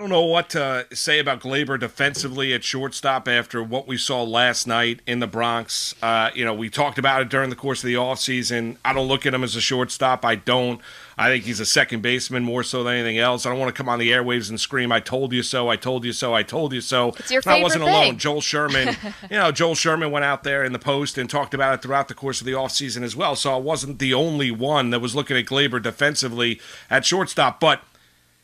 I don't know what to say about Gleyber defensively at shortstop after what we saw last night in the Bronx. Uh, you know, we talked about it during the course of the offseason. I don't look at him as a shortstop. I don't. I think he's a second baseman more so than anything else. I don't want to come on the airwaves and scream, I told you so, I told you so, I told you so. It's your favorite I wasn't thing. alone. Joel Sherman, you know, Joel Sherman went out there in the post and talked about it throughout the course of the offseason as well. So I wasn't the only one that was looking at Gleyber defensively at shortstop. But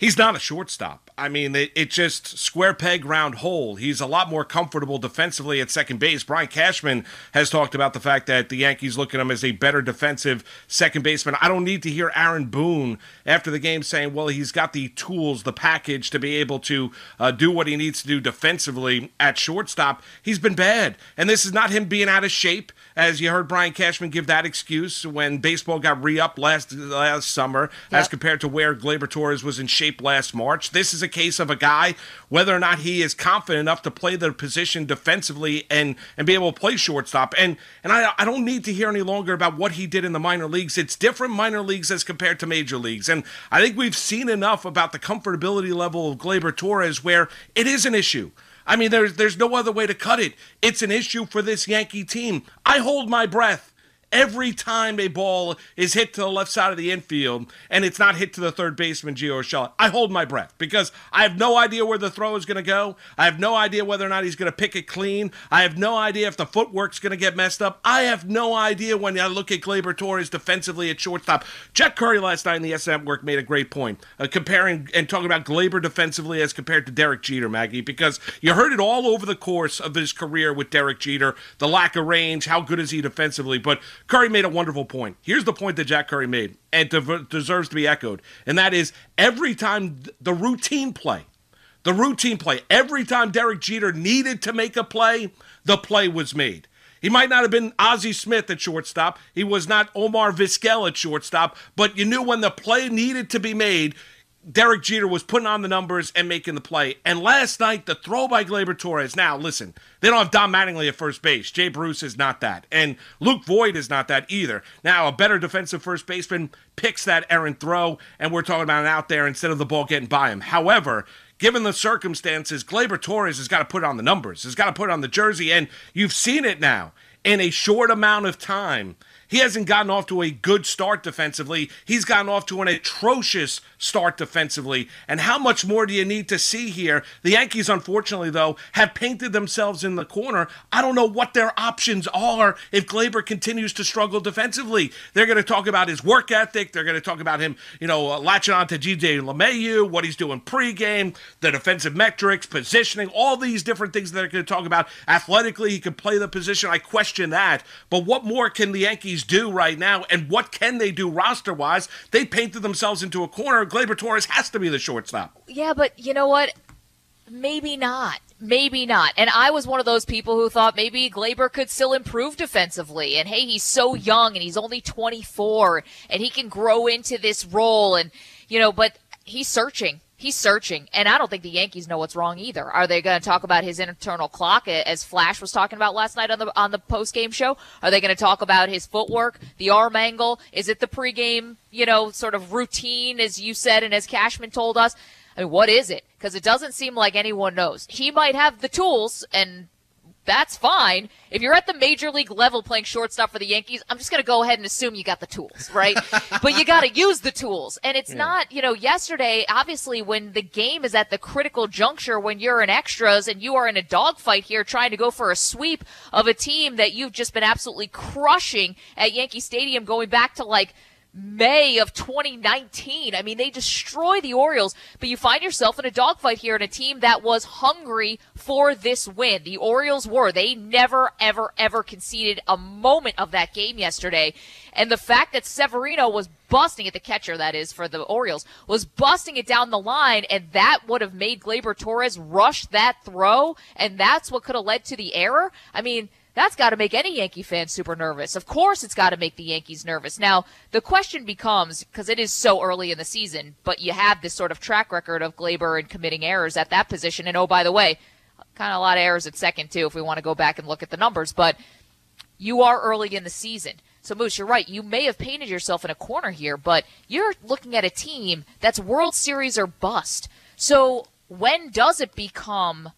he's not a shortstop. I mean, it, it, just square peg, round hole. He's a lot more comfortable defensively at second base. Brian Cashman has talked about the fact that the Yankees look at him as a better defensive second baseman. I don't need to hear Aaron Boone after the game saying, well, he's got the tools, the package to be able to uh, do what he needs to do defensively at shortstop. He's been bad. And this is not him being out of shape as you heard Brian Cashman give that excuse when baseball got re-upped last last summer yep. as compared to where Gleyber Torres was in shape last March. This is a case of a guy whether or not he is confident enough to play the position defensively and and be able to play shortstop. And and I I don't need to hear any longer about what he did in the minor leagues. It's different minor leagues as compared to major leagues. And I think we've seen enough about the comfortability level of Gleyber Torres where it is an issue. I mean, there's there's no other way to cut it. It's an issue for this Yankee team. I hold my breath every time a ball is hit to the left side of the infield and it's not hit to the third baseman Gio Urshela, I hold my breath because I have no idea where the throw is going to go. I have no idea whether or not he's going to pick it clean. I have no idea if the footwork's going to get messed up. I have no idea when I look at Gleyber Torres defensively at shortstop. Jack Curry last night in the SM work made a great point, uh, comparing and talking about Gleyber defensively as compared to Derek Jeter, Maggie, because you heard it all over the course of his career with Derek Jeter, the lack of range, how good is he defensively, but Curry made a wonderful point. Here's the point that Jack Curry made, and deserves to be echoed, and that is every time the routine play, the routine play, every time Derek Jeter needed to make a play, the play was made. He might not have been Ozzie Smith at shortstop. He was not Omar Vizquel at shortstop, but you knew when the play needed to be made, Derek Jeter was putting on the numbers and making the play. And last night, the throw by Gleyber Torres. Now, listen, they don't have Don Mattingly at first base. Jay Bruce is not that. And Luke Voit is not that either. Now, a better defensive first baseman picks that errant throw, and we're talking about it out there instead of the ball getting by him. However, given the circumstances, Gleyber Torres has got to put on the numbers, has got to put on the jersey, and you've seen it now in a short amount of time he hasn't gotten off to a good start defensively. He's gotten off to an atrocious start defensively. And how much more do you need to see here? The Yankees, unfortunately, though, have painted themselves in the corner. I don't know what their options are if Gleyber continues to struggle defensively. They're going to talk about his work ethic. They're going to talk about him, you know, uh, latching on to DJ LeMahieu, what he's doing pregame, the defensive metrics, positioning, all these different things that they're going to talk about. Athletically, he can play the position. I question that. But what more can the Yankees do right now, and what can they do roster wise? They painted themselves into a corner. Gleyber Torres has to be the shortstop. Yeah, but you know what? Maybe not. Maybe not. And I was one of those people who thought maybe Gleyber could still improve defensively. And hey, he's so young and he's only 24 and he can grow into this role. And, you know, but he's searching he's searching, and I don't think the Yankees know what's wrong either. Are they going to talk about his internal clock, as Flash was talking about last night on the on the post game show? Are they going to talk about his footwork, the arm angle? Is it the pregame, you know, sort of routine, as you said, and as Cashman told us? I mean, what is it? Because it doesn't seem like anyone knows. He might have the tools, and that's fine. If you're at the major league level playing shortstop for the Yankees, I'm just going to go ahead and assume you got the tools, right? but you got to use the tools. And it's yeah. not, you know, yesterday, obviously, when the game is at the critical juncture, when you're in extras and you are in a dogfight here trying to go for a sweep of a team that you've just been absolutely crushing at Yankee Stadium going back to like May of 2019. I mean, they destroy the Orioles, but you find yourself in a dogfight here in a team that was hungry for this win. The Orioles were. They never, ever, ever conceded a moment of that game yesterday. And the fact that Severino was busting at the catcher that is for the Orioles, was busting it down the line, and that would have made Gleyber Torres rush that throw, and that's what could have led to the error. I mean, that's got to make any Yankee fan super nervous. Of course, it's got to make the Yankees nervous. Now, the question becomes because it is so early in the season, but you have this sort of track record of Gleyber and committing errors at that position. And oh, by the way, kind of a lot of errors at second, too, if we want to go back and look at the numbers. But you are early in the season. So, Moose, you're right. You may have painted yourself in a corner here, but you're looking at a team that's World Series or bust. So, when does it become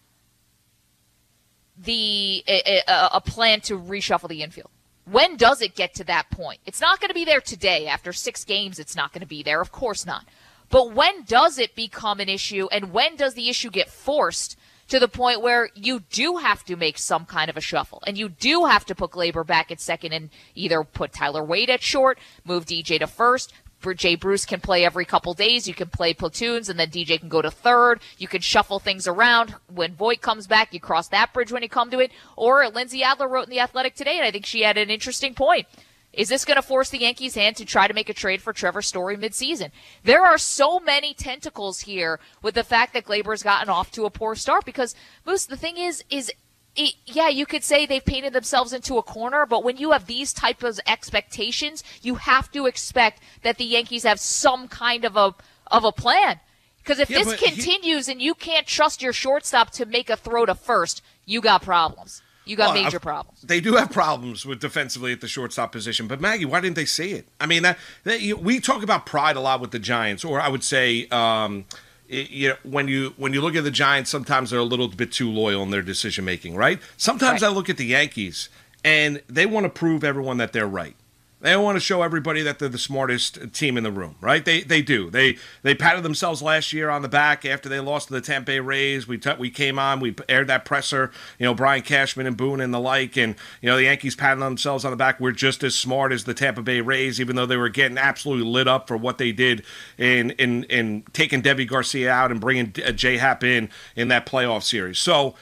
the a, a, plan to reshuffle the infield? When does it get to that point? It's not going to be there today. After six games, it's not going to be there. Of course not. But when does it become an issue and when does the issue get forced to the point where you do have to make some kind of a shuffle and you do have to put Gleyber back at second and either put Tyler Wade at short, move DJ to first, Jay Bruce can play every couple days. You can play platoons, and then DJ can go to third. You can shuffle things around. When Voit comes back, you cross that bridge when you come to it. Or Lindsey Adler wrote in The Athletic today, and I think she had an interesting point. Is this going to force the Yankees' hand to try to make a trade for Trevor Story midseason? There are so many tentacles here with the fact that Gleyber's gotten off to a poor start because Moose, the thing is, is it, yeah, you could say they've painted themselves into a corner, but when you have these type of expectations, you have to expect that the Yankees have some kind of a of a plan. Because if yeah, this continues he, and you can't trust your shortstop to make a throw to first, you got problems. You got well, major problems. They do have problems with defensively at the shortstop position, but Maggie, why didn't they say it? I mean, that, that you, we talk about pride a lot with the Giants, or I would say. Um, it, you know, when you when you look at the Giants, sometimes they're a little bit too loyal in their decision making, right? Sometimes right. I look at the Yankees and they want to prove everyone that they're right. They want to show everybody that they're the smartest team in the room, right? They they do. They they patted themselves last year on the back after they lost to the Tampa Bay Rays. We t- we came on, we aired that presser, you know, Brian Cashman and Boone and the like, and you know the Yankees patting themselves on the back. We're just as smart as the Tampa Bay Rays, even though they were getting absolutely lit up for what they did in in in taking Deivi Garcia out and bringing uh, J Happ in in that playoff series. So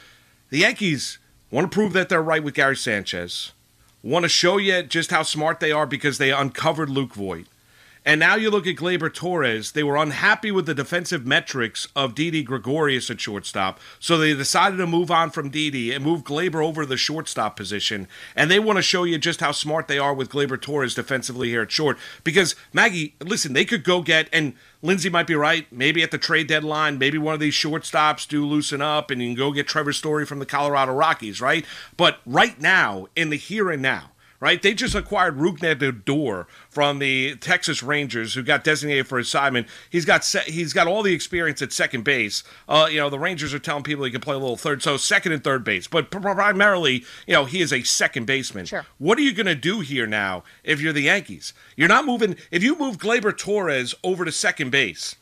the Yankees want to prove that they're right with Gary Sanchez want to show you just how smart they are because they uncovered Luke Voit. And now you look at Gleyber Torres, they were unhappy with the defensive metrics of Didi Gregorius at shortstop, so they decided to move on from Didi and move Gleyber over the shortstop position. And they want to show you just how smart they are with Gleyber Torres defensively here at short. Because, Maggie, listen, they could go get, and Lindsey might be right, maybe at the trade deadline, maybe one of these shortstops do loosen up and you can go get Trevor Story from the Colorado Rockies, right? But right now, in the here and now, right? They just acquired Rougned Odor from the Texas Rangers, who got designated for assignment. He's got se- he's got all the experience at second base. Uh, you know, the Rangers are telling people he can play a little third, so second and third base. But primarily, you know, he is a second baseman. Sure. What are you going to do here now if you're the Yankees? You're not moving. If you move Gleyber Torres over to second base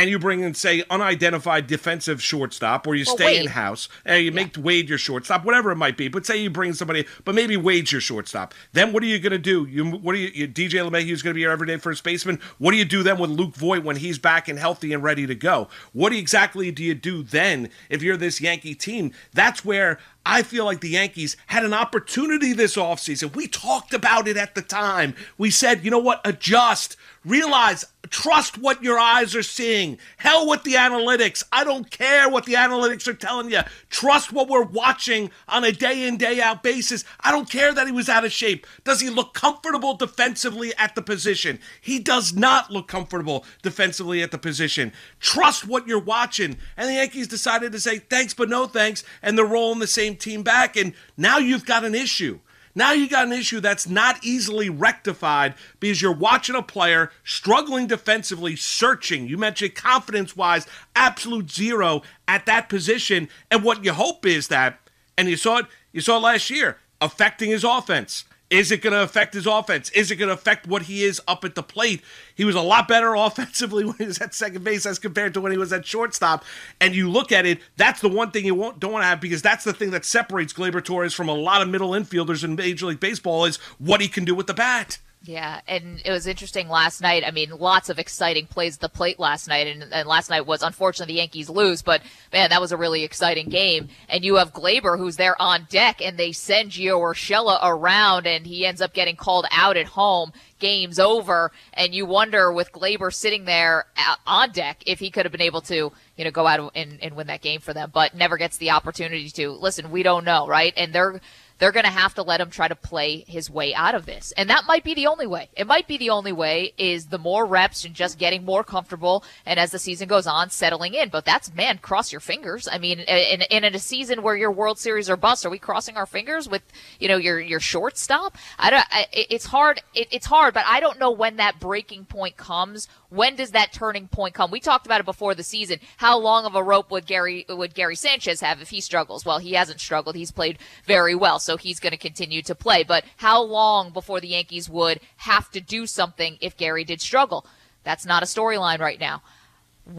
and you bring in, say, unidentified defensive shortstop, or you well, stay in house, and you make Wade your shortstop, whatever it might be. But say you bring somebody, but maybe Wade's your shortstop. Then what are you going to do? You what are you? you DJ LeMahieu's going to be your everyday first baseman. What do you do then with Luke Voit when he's back and healthy and ready to go? What exactly do you do then if you're this Yankee team? That's where I feel like the Yankees had an opportunity this offseason. We talked about it at the time. We said, you know what, adjust, realize, trust what your eyes are seeing. Hell with the analytics. I don't care what the analytics are telling you. Trust what we're watching on a day in, day out basis. I don't care that he was out of shape. Does he look comfortable defensively at the position? He does not look comfortable defensively at the position. Trust what you're watching. And the Yankees decided to say thanks, but no thanks, and they're rolling the same team back, and now you've got an issue. Now you got an issue that's not easily rectified because you're watching a player struggling defensively, searching. You mentioned confidence wise, absolute zero at that position. And what you hope is that, and you saw it, you saw it last year, affecting his offense. Is it going to affect his offense? Is it going to affect what he is up at the plate? He was a lot better offensively when he was at second base as compared to when he was at shortstop. And you look at it, that's the one thing you won't, don't want to have because that's the thing that separates Gleyber Torres from a lot of middle infielders in Major League Baseball is what he can do with the bat. Yeah, and it was interesting last night. I mean, lots of exciting plays at the plate last night, and, and, last night was unfortunately the Yankees lose, but man, that was a really exciting game. And you have Gleyber who's there on deck, and they send Gio Urshela around, and he ends up getting called out at home. Game's over, and you wonder with Gleyber sitting there uh, on deck if he could have been able to, you know, go out and, and win that game for them, but never gets the opportunity to. Listen, we don't know, right? And they're they're going to have to let him try to play his way out of this. And that might be the only way. It might be the only way is the more reps and just getting more comfortable and as the season goes on, settling in. But that's, man, cross your fingers. I mean, in, in, in a season where your World Series are bust, are we crossing our fingers with, you know, your, your shortstop? I don't, I, it's hard. It, it's hard hard, but I don't know when that breaking point comes. When does that turning point come? We talked about it before the season. How long of a rope would Gary would Gary Sanchez have if he struggles? Well, he hasn't struggled. He's played very well, so he's going to continue to play. But how long before the Yankees would have to do something if Gary did struggle? That's not a storyline right now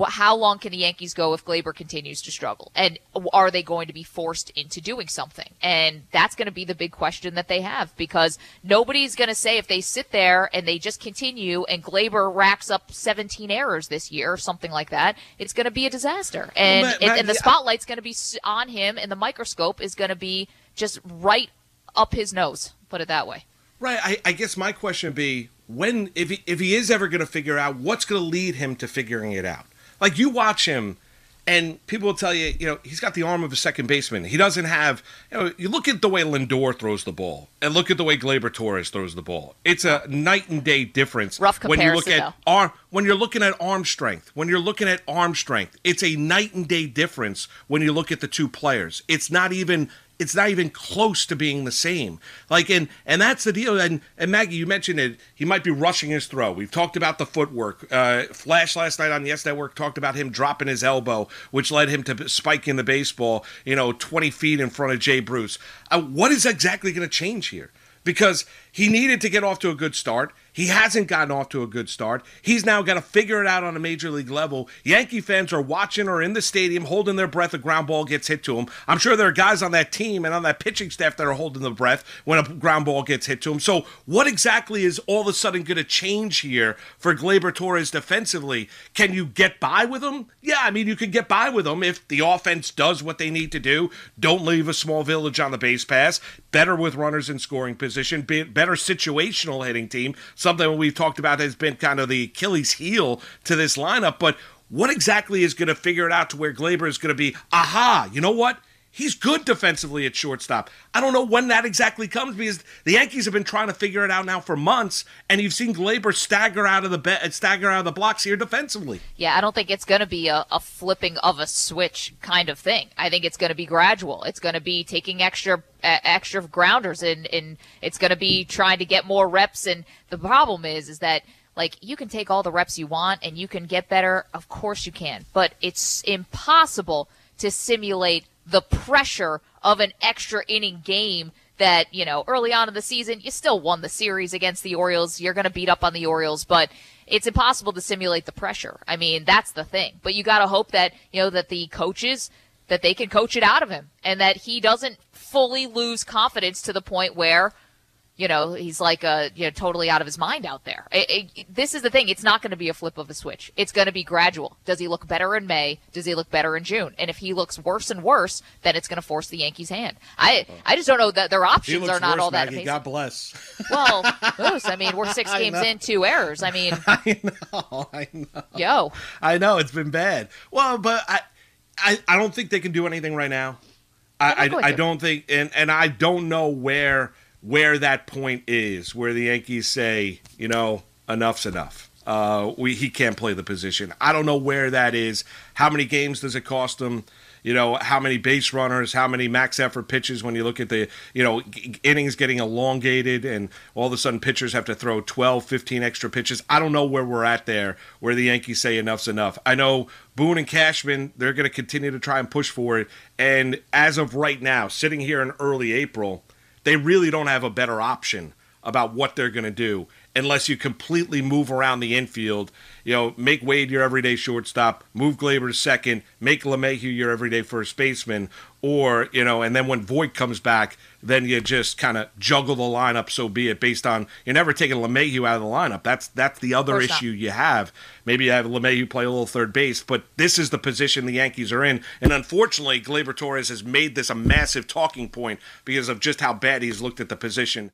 how long can the Yankees go if Gleyber continues to struggle? And are they going to be forced into doing something? And that's going to be the big question that they have because nobody's going to say if they sit there and they just continue and Gleyber racks up 17 errors this year or something like that, it's going to be a disaster. And, well, Matt, Matt, and the spotlight's going to be on him and the microscope is going to be just right up his nose, put it that way. Right. I, I guess my question would be when, if he, if he is ever going to figure out what's going to lead him to figuring it out like you watch him, and people will tell you, you know, he's got the arm of a second baseman. He doesn't have, you know, you look at the way Lindor throws the ball, and look at the way Gleyber Torres throws the ball. It's a night and day difference. Rough comparison, when you look at though. arm, when you're looking at arm strength. When you're looking at arm strength, it's a night and day difference when you look at the two players. It's not even it's not even close to being the same. Like and and that's the deal. And and Maggie, you mentioned it. He might be rushing his throw. We've talked about the footwork. Uh, Flash last night on the Yes Network talked about him dropping his elbow, which led him to spiking the baseball. You know, twenty feet in front of Jay Bruce. Uh, what is exactly going to change here? Because he needed to get off to a good start. He hasn't gotten off to a good start. He's now got to figure it out on a major league level. Yankee fans are watching or in the stadium holding their breath. A ground ball gets hit to them. I'm sure there are guys on that team and on that pitching staff that are holding the breath when a ground ball gets hit to them. So, what exactly is all of a sudden going to change here for Gleyber Torres defensively? Can you get by with him? Yeah, I mean, you can get by with them if the offense does what they need to do. Don't leave a small village on the base pass. Better with runners in scoring position. Better situational hitting team something we've talked about has been kind of the Achilles heel to this lineup. But what exactly is going to figure it out to where Gleyber is going to be, aha, you know what? He's good defensively at shortstop. I don't know when that exactly comes because the Yankees have been trying to figure it out now for months, and you've seen Gleyber stagger out of the be- stagger out of the blocks here defensively. Yeah, I don't think it's going to be a, a, flipping of a switch kind of thing. I think it's going to be gradual. It's going to be taking extra extra grounders, and and it's going to be trying to get more reps. And the problem is, is that like you can take all the reps you want and you can get better. Of course you can, but it's impossible to simulate the pressure of an extra inning game that, you know, early on in the season, you still won the series against the Orioles. You're going to beat up on the Orioles, but it's impossible to simulate the pressure. I mean, that's the thing. But you got to hope that, you know, that the coaches, that they can coach it out of him and that he doesn't fully lose confidence to the point where, you know, he's like uh, you know, totally out of his mind out there. It, it, this is the thing. It's not going to be a flip of a switch. It's going to be gradual. Does he look better in May? Does he look better in June? And if he looks worse and worse, then it's going to force the Yankees' hand. I I just don't know that their options are not worse, all that Maggie. amazing. God bless. Well, Moose, I mean, we're six games in, two errors. I mean, I know, I know. Yo, I know it's been bad. Well, but I, I, I don't think they can do anything right now. I, I, I don't think, and and I don't know where where that point is, where the Yankees say, you know, enough's enough. Uh, we he can't play the position. I don't know where that is. How many games does it cost them? You know, how many base runners, how many max effort pitches when you look at the, you know, innings getting elongated and all of a sudden pitchers have to throw 12, 15 extra pitches. I don't know where we're at there, where the Yankees say enough's enough. I know Boone and Cashman, they're going to continue to try and push for it. And as of right now, sitting here in early April, they really don't have a better option about what they're going to do unless you completely move around the infield. You know, make Wade your everyday shortstop, move Gleyber to second, make LeMahieu your everyday first baseman, or, you know, and then when Voit comes back, then you just kind of juggle the lineup, so be it, based on you're never taking LeMahieu out of the lineup. That's that's the other issue not. you have. Maybe you have LeMahieu play a little third base, but this is the position the Yankees are in. And unfortunately, Gleyber Torres has made this a massive talking point because of just how bad he's looked at the position.